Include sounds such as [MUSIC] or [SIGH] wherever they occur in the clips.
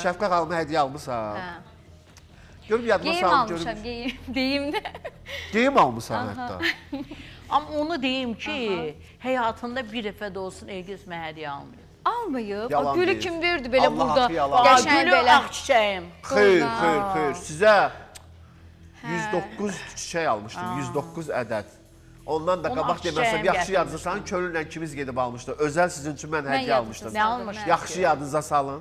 Şəfqə xanıma hədiyyə almısan. Hə. Görüm Geyim salım, almışam, görüm. geyim, geyimdə. [LAUGHS] Geyim almısan hətta. Amma [LAUGHS] onu deyim ki, həyatında bir dəfə də olsun Elgiz mənə hədiyyə almayıb. Almayıb. Yalan Gülü kim verdi belə Allah burada? haqqı yalan. Aa, Qəşəng belə. ağ çiçəyim. Xeyr, xeyr, xeyr. Sizə 109 çiçək almışdım, 109 ədəd. Ondan da Onu qabaq deməsəm, yaxşı yadınıza salın, könüllə ikimiz gedib almışdıq. Özəl sizin üçün mən hədiyyə almışdım. Nə mən. Yaxşı yadınıza salın.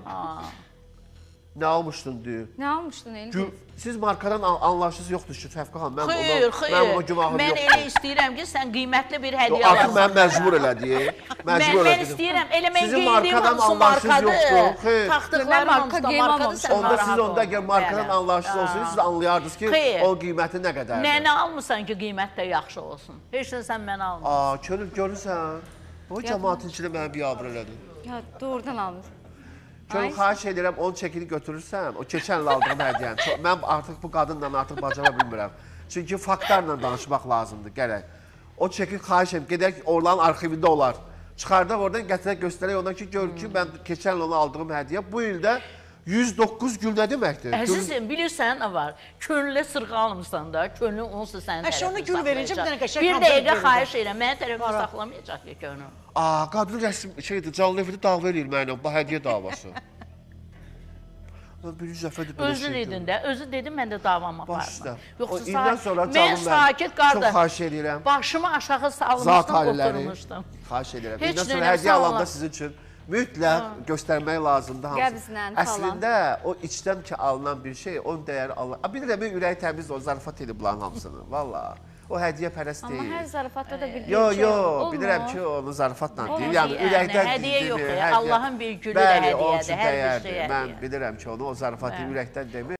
Nə almışdın deyə. Nə almışdın Elgin? Siz markadan an- anlayışınız yoxdur ki, Şəfqə xanım. Mən Xeyr, ona, xeyr. mən ona günahım Mən yoxdur. elə istəyirəm ki, sən qiymətli bir hədiyyə Artıq alasan. mən məcbur elədi. [LAUGHS] Mən, Məcbur mən elədim. istəyirəm. Elə mən Sizin markadan markadır. yoxdur. Xeyr. Taxtıqlarım Mən marka geyim sən Onda siz onda əgər markadan Aa. olsaydı, siz anlayardınız ki, o qiyməti nə qədərdir. Mənə almısan ki, qiymət də yaxşı olsun. Heç nə sən mənə alma. Aa, görürsən. O cəmaatın içində mənə biabır elədi. Ya doğrudan almışsın. Könül Ay. xahiş edirəm, onun çəkini götürürsən, o keçən aldığım hədiyyəni. Çox- Mən artıq bu qadınla artıq bacara bilmirəm. Çünki faktlarla danışmaq lazımdır, gərək. O çəki xahiş edirəm, gedək onların arxivində olar. Çıxardaq oradan gətirək göstərək ona ki, gör ki, mən keçən il ona aldığım hədiyyə bu ildə 109 gül nə deməkdir? Əzizim, bilirsən nə var? Könülə sırğa almısan da, könlün onsuz sənin Əşi, onu tərəfini gül verincə bir saxlayacaq. dənə qəşəng Bir dəqiqə xahiş edirəm, mənim tərəfimi saxlamayacaq ki, könül. Aa, qadın rəsm şeydir, canlı efirdə dava eləyir mənə bu hədiyyə davası. Mən birinci dəfədir belə Özün şey idin də, özü dedim mən də üstə. O Yoxsa ildən sa- sonra mən canım sakit Çox xahiş edirəm. başımı aşağı salmışdım, oturmuşdum. Xahiş edirəm. Heç İldən sonra nəylə hədiyyə alanda sizin üçün mütləq göstərmək lazımdır hamısı. Qəbzlə falan. Əslində o içdən ki alınan bir şey, onun dəyəri Allah. A, Bilirəm, mən ürəyi təmiz o zarafat edib bunların hamısını. Valla. O hədiyyə pərəst Amma deyil. hər zarafatda da bir Yo, şey yo, olmur. bilirəm ki, onu zarafatla deyil. Yəni yəni, ürəkdən yox demir, ya, hədiyyə- Allahın bir gülü də üçün hər bir şey Mən hədiyyə. bilirəm ki, onu o zarafat ürəkdən demir.